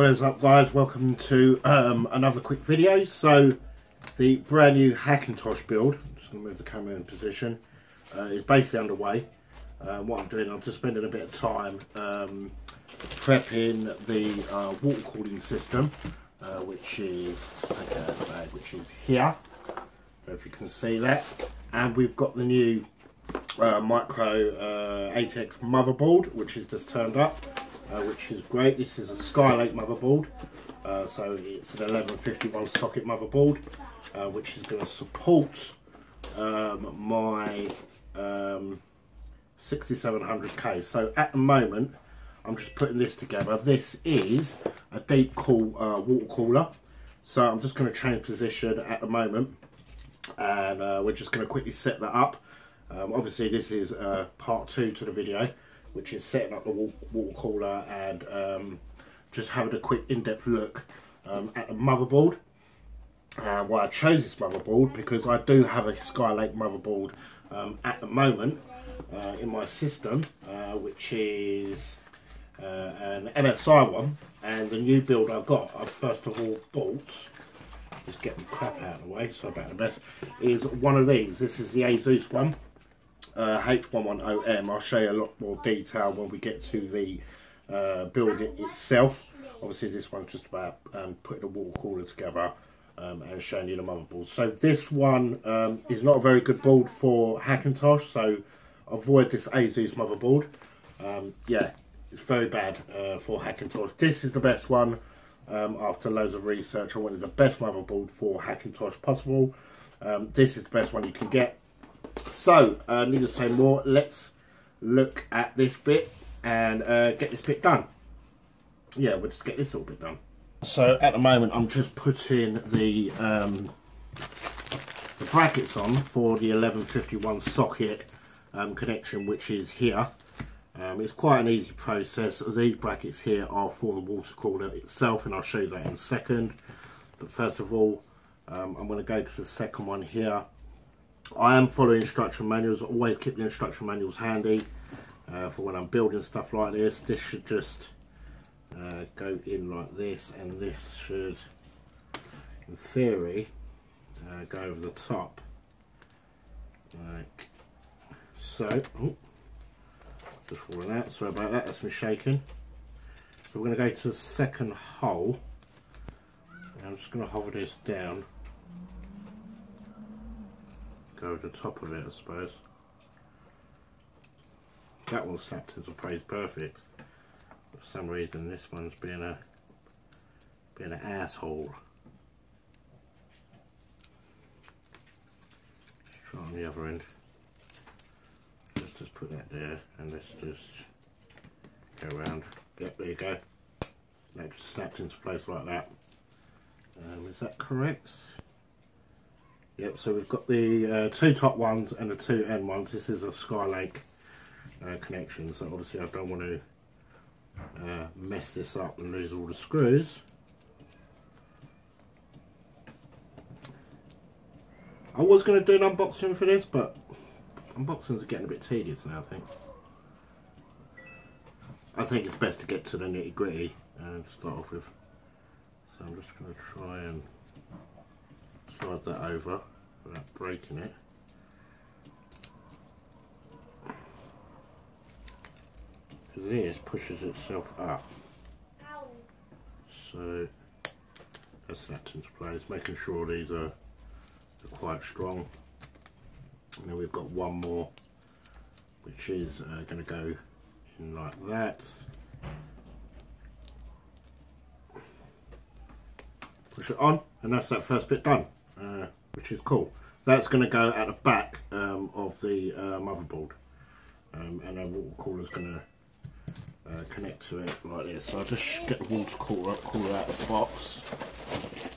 What is up guys, welcome to um, another quick video. So the brand new Hackintosh build, I'm just going to move the camera in position, uh, is basically underway. Uh, what I'm doing, I'm just spending a bit of time um, prepping the uh, water cooling system, uh, which is okay, which is here. if you can see that. And we've got the new uh, micro uh, ATX motherboard, which is just turned up uh, which is great. This is a Skylake motherboard, uh, so it's an 1151 socket motherboard, uh, which is going to support um, my um, 6700K. So at the moment, I'm just putting this together. This is a DeepCool uh, water cooler. So I'm just going to change position at the moment, and uh, we're just going to quickly set that up. Um, obviously, this is uh, part two to the video which is setting up the water cooler and um, just having a quick in-depth look um, at the motherboard. Uh, why I chose this motherboard because I do have a Skylake motherboard um, at the moment uh, in my system, uh, which is uh, an MSI one, and the new build I got, I first of all bought, just get the crap out of the way, so about the mess, is one of these. This is the Asus one uh, H110M. I'll show you a lot more detail when we get to the uh, build it itself. Obviously this one's just about um, putting the water cooler together um, and showing you the motherboard. So this one um, is not a very good board for Hackintosh, so avoid this Asus motherboard. Um, yeah, it's very bad uh, for Hackintosh. This is the best one um, after loads of research. I wanted the best motherboard for Hackintosh possible. Um, this is the best one you can get so, uh, need to say more. Let's look at this bit and uh, get this bit done. Yeah, we'll just get this little bit done. So at the moment, I'm just putting the um, the brackets on for the 1151 socket um, connection, which is here. Um, it's quite an easy process. These brackets here are for the water cooler itself, and I'll show you that in a second. But first of all, um, I'm going to go to the second one here. I am following instruction manuals. Always keep the instruction manuals handy uh, for when I'm building stuff like this. This should just uh, go in like this, and this should, in theory, uh, go over the top like so. Oh, just falling out. Sorry about that. That's me shaking. So we're going to go to the second hole. I'm just going to hover this down go over the top of it, I suppose. That one snapped into place perfect. For some reason, this one's being a being an asshole. Let's try on the other end. Let's just put that there, and let's just go around. Yep, there you go. That snapped into place like that. Um, is that correct? Yep, so we've got the uh, two top ones and the two end ones. This is a Skylake uh, connection, so obviously I don't want to uh, mess this up and lose all the screws. I was going to do an unboxing for this, but unboxings are getting a bit tedious now, I think. I think it's best to get to the nitty gritty and start off with. So I'm just going to try and slide that over without breaking it. This pushes itself up. So that's that into place, making sure these are, are quite strong. And then we've got one more which is uh, going to go in like that. Push it on and that's that first bit done which is cool. That's going to go at the back um, of the uh, motherboard, um, and then water cooler is going to uh, connect to it like this. So I'll just get the water cooler, cooler out of the box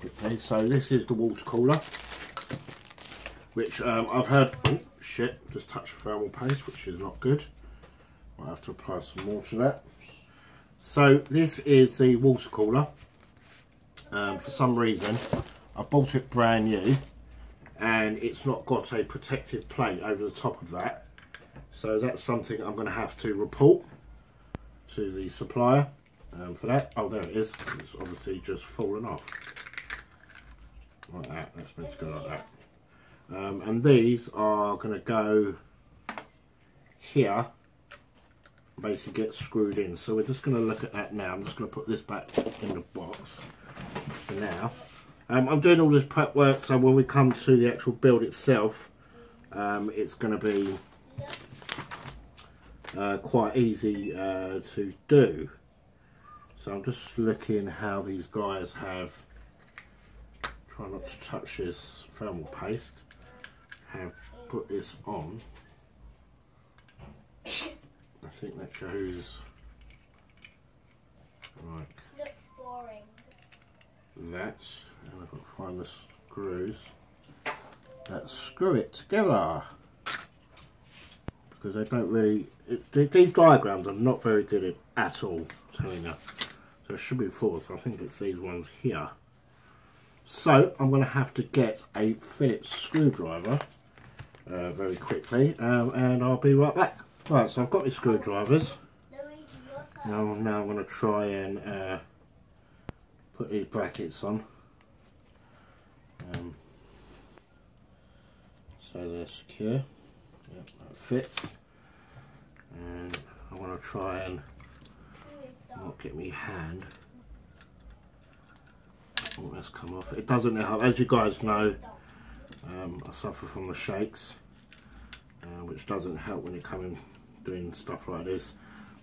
quickly. So this is the water cooler, which um, I've heard. Oh shit! Just touch the thermal paste, which is not good. I have to apply some more to that. So this is the water cooler. Um, for some reason, I bought it brand new and it's not got a protective plate over the top of that. So that's something I'm going to have to report to the supplier um, for that. Oh, there it is. It's obviously just fallen off. Like that. That's meant to go like that. Um, and these are going to go here basically get screwed in so we're just going to look at that now I'm just going to put this back in the box for now um, I'm doing all this prep work so when we come to the actual build itself um, it's going to be uh, quite easy uh, to do. So I'm just looking how these guys have try not to touch this thermal paste have put this on. I think that goes like Looks boring. that and I've got to find the screws. That screw it together. Because they don't really it, these diagrams are not very good at, at all telling you. So it should be four so I think it's these ones here. So I'm going to have to get a Phillips screwdriver uh, very quickly um, and I'll be right back. Right so I've got my screwdrivers. Now, now I'm going to try and uh, put these brackets on. Um, so they're secure. Yep, that fits. And I want to try and not get me hand. Oh, that's come off. It doesn't help. As you guys know, um, I suffer from the shakes, uh, which doesn't help when you're coming doing stuff like this.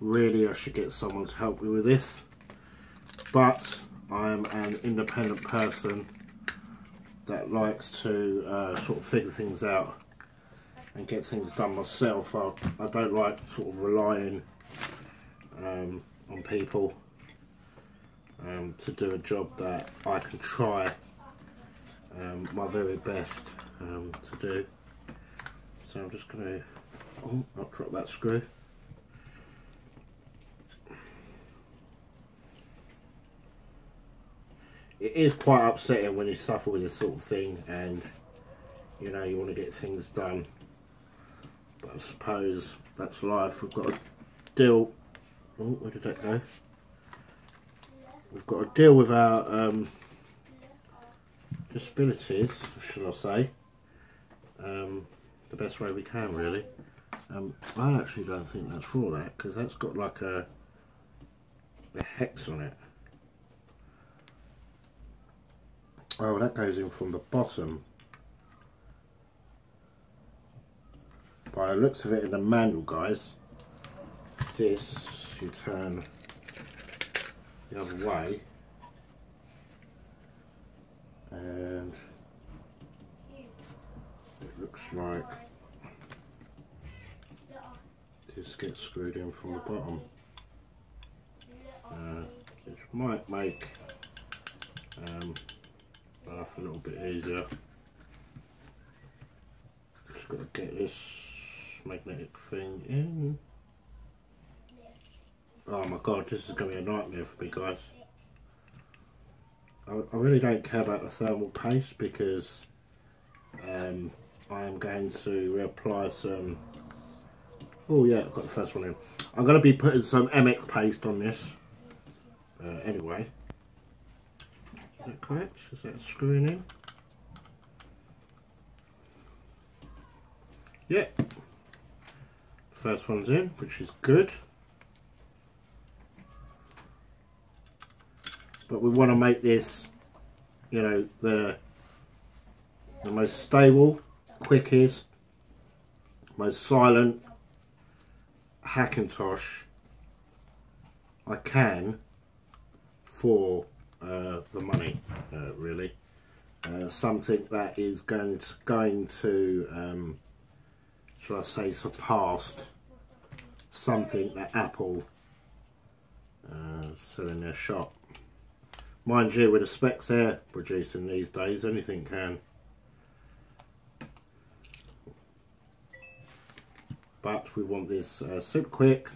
Really, I should get someone to help me with this, but I'm an independent person that likes to uh, sort of figure things out and get things done myself. I, I don't like sort of relying um, on people um, to do a job that I can try um, my very best um, to do. So I'm just going to, oh, I'll drop that screw. Is quite upsetting when you suffer with this sort of thing and you know you want to get things done. But I suppose that's life. We've got to deal. Oh, where did that go? We've got to deal with our um, disabilities, should I say, um, the best way we can, really. Um, I actually don't think that's for that because that's got like a, a hex on it. Oh, that goes in from the bottom. By the looks of it in the manual, guys, this you turn the other way and it looks like this gets screwed in from the bottom uh, which might make um, a little bit easier just got to get this magnetic thing in Oh my god, this is going to be a nightmare for me guys. I, I really don't care about the thermal paste because um, I am going to reapply some... Oh yeah, I've got the first one in. I'm going to be putting some MX paste on this. Uh, anyway. That correct? Is that screwing in? Yeah. First one's in, which is good. but we want to make this you know the the most stable quickest most silent Hackintosh I can for uh, the money uh, really uh, something that is going to, going to um, shall I say surpassed something that Apple uh, sell in their shop Mind you, with the specs they're producing these days, anything can. But we want this uh, super quick.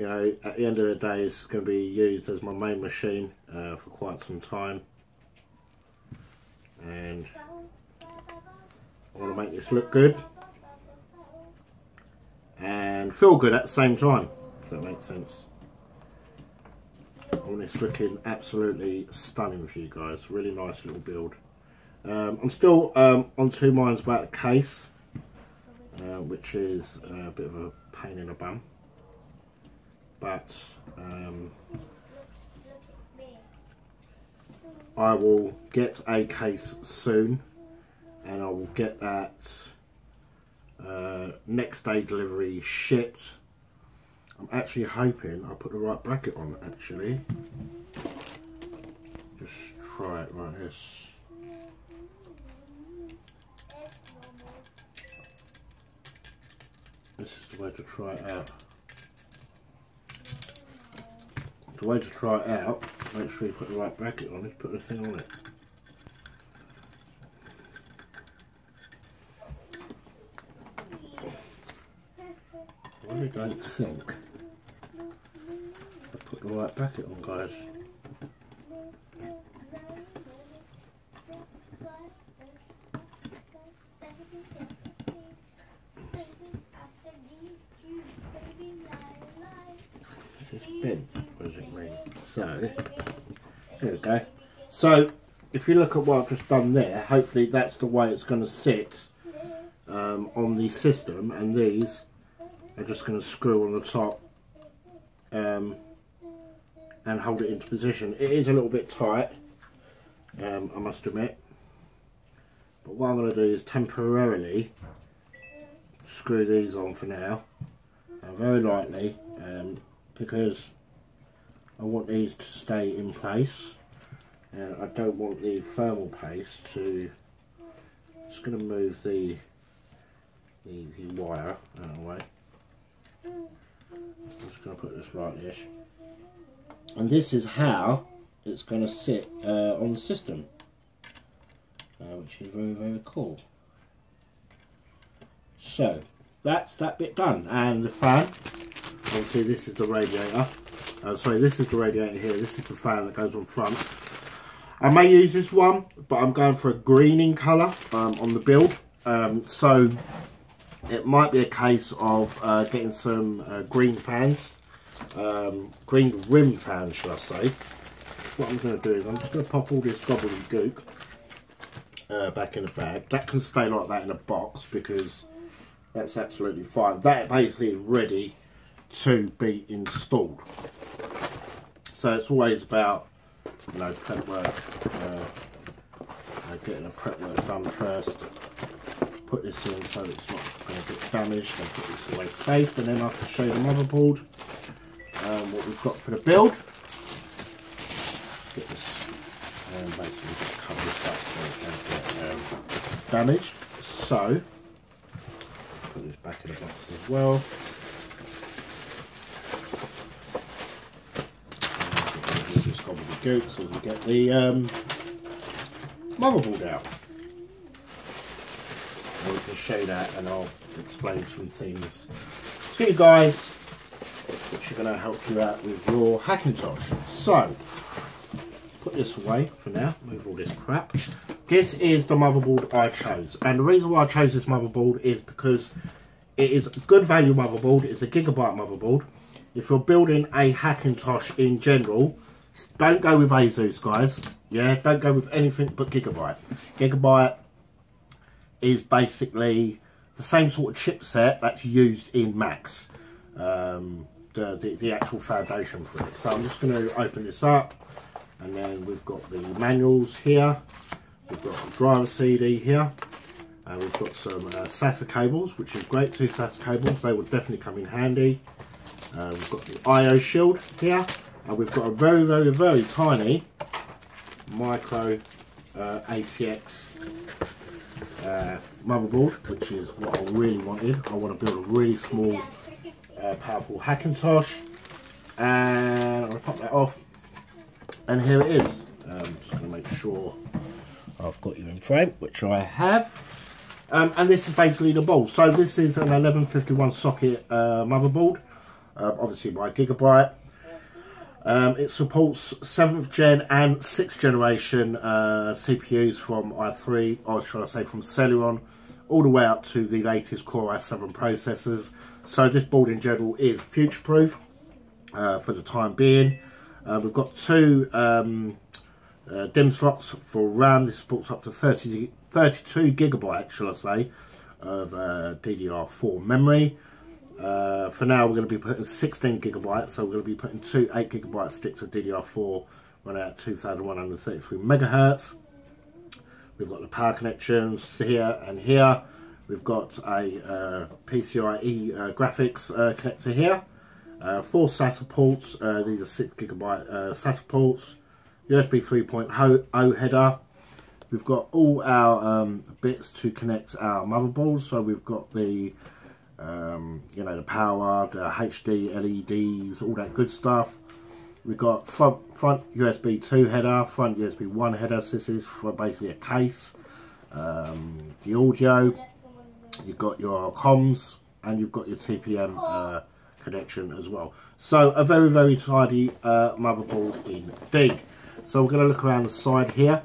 You know, at the end of the day, it's going to be used as my main machine uh, for quite some time. And I want to make this look good and feel good at the same time, if that makes sense. I want this looking absolutely stunning for you guys. Really nice little build. Um, I'm still um, on two minds about the case, uh, which is a bit of a pain in the bum. But um, I will get a case soon and I will get that uh, next day delivery shipped. I'm actually hoping I put the right bracket on actually. Just try it like this. This is the way to try it out. The way to try it out, make sure you put the right bracket on is put the thing on it. I don't think I put the right bracket on guys. This bin, what does it mean? So, here we go. So, if you look at what I've just done there, hopefully that's the way it's going to sit um, on the system and these are just going to screw on the top um, and hold it into position. It is a little bit tight, um, I must admit. But what I'm going to do is temporarily screw these on for now, uh, very lightly, um, because I want these to stay in place. And I don't want the thermal paste to, just going to move the, the, the wire out of the way. I'm just going to put this like. And this is how it's going to sit uh, on the system, uh, which is very, very cool. So, that's that bit done. And the fan, obviously this is the radiator. Uh, sorry, this is the radiator here. This is the fan that goes on front. I may use this one, but I'm going for a greening colour um, on the build. Um, so it might be a case of uh, getting some uh, green fans, um, green rim fans, should I say. What I'm going to do is I'm just going to pop all this gobbledygook uh, back in the bag. That can stay like that in a box because that's absolutely fine. That basically is ready to be installed. So it's always about, know, prep work, uh, getting the prep work done first. Put this in so it's not going to get damaged and put this away safe and then I can show you the motherboard um, what we've got for the build. Get this and um, basically just cover this up so it doesn't get um, damaged. So put this back in the box as well just go with the so we get the um, motherboard out we can show that and I'll explain some things to you guys which are going to help you out with your Hackintosh. So, put this away for now, move all this crap. This is the motherboard I chose and the reason why I chose this motherboard is because it is a good value motherboard, it's a Gigabyte motherboard. If you're building a Hackintosh in general, don't go with Asus guys, yeah, don't go with anything but Gigabyte. Gigabyte is basically the same sort of chipset that's used in Macs. Um, the, the, the, actual foundation for it. So I'm just going to open this up and then we've got the manuals here. We've got the driver CD here. And we've got some uh, SATA cables, which is great, two SATA cables. They will definitely come in handy. Uh, we've got the I.O. shield here. And we've got a very, very, very tiny micro uh, ATX uh, motherboard, which is what I really wanted. I want to build a really small, uh, powerful Hackintosh. And I'm going to pop that off. And here it is. Um, just going to make sure I've got you in frame, which I have. Um, and this is basically the board. So this is an 1151 socket uh, motherboard, uh, obviously by Gigabyte. Um, it supports 7th gen and 6th generation uh, CPUs from i3, or should I say from Celeron, all the way up to the latest Core i7 processors. So this board in general is future-proof uh, for the time being. Uh, we've got two um, uh, DIMM slots for RAM. This supports up to 30, 32 gigabyte, shall I say, of uh, DDR4 memory. Uh, for now, we're going to be putting 16 gigabytes, so we're going to be putting two 8 gigabyte sticks of DDR4 running at 2133 megahertz. We've got the power connections here and here. We've got a uh, PCIe uh, graphics uh, connector here. Uh, four SATA ports. Uh, these are 6 gigabyte SATA ports. USB 3.0 header. We've got all our um, bits to connect our motherboards. So we've got the um, you know, the power, the HD LEDs, all that good stuff. We've got front, front USB 2 header, front USB 1 header. This is for basically a case. Um, the audio, you've got your comms, and you've got your TPM uh, connection as well. So a very, very tidy uh, motherboard indeed. So we're going to look around the side here.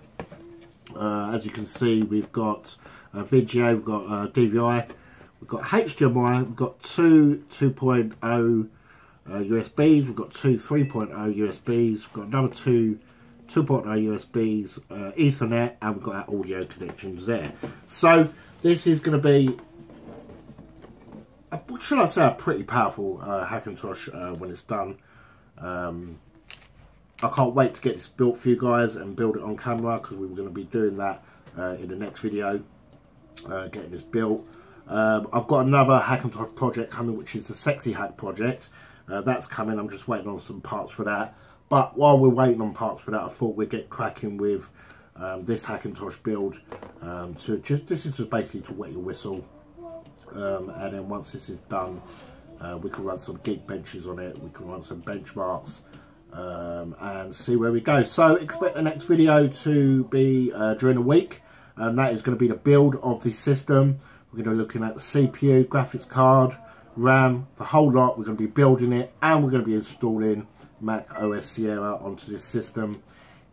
Uh, as you can see, we've got a VGA, we've got a DVI, We've got HDMI, we've got two 2.0 uh, USBs, we've got two 3.0 USBs, we've got another two 2.0 USBs, uh, Ethernet, and we've got our audio connections there. So this is going to be, a, shall I say, a pretty powerful uh, Hackintosh uh, when it's done. Um, I can't wait to get this built for you guys and build it on camera because we are going to be doing that uh, in the next video, uh, getting this built. Um, I've got another Hackintosh project coming, which is the Sexy Hack project. Uh, that's coming. I'm just waiting on some parts for that. But while we're waiting on parts for that, I thought we'd get cracking with um, this Hackintosh build. Um, to just This is just basically to wet your whistle. Um, and then once this is done, uh, we can run some Geekbenches on it. We can run some benchmarks. Um, and see where we go. So expect the next video to be uh, during the week. And that is going to be the build of the system. We're going to be looking at the CPU, graphics card, RAM, the whole lot. We're going to be building it and we're going to be installing Mac OS Sierra onto this system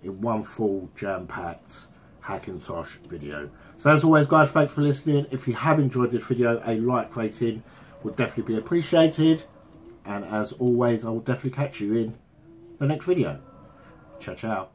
in one full jam-packed Hackintosh video. So as always guys, thanks for listening. If you have enjoyed this video, a like rating would definitely be appreciated. And as always, I will definitely catch you in the next video. Ciao, ciao.